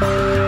Bye.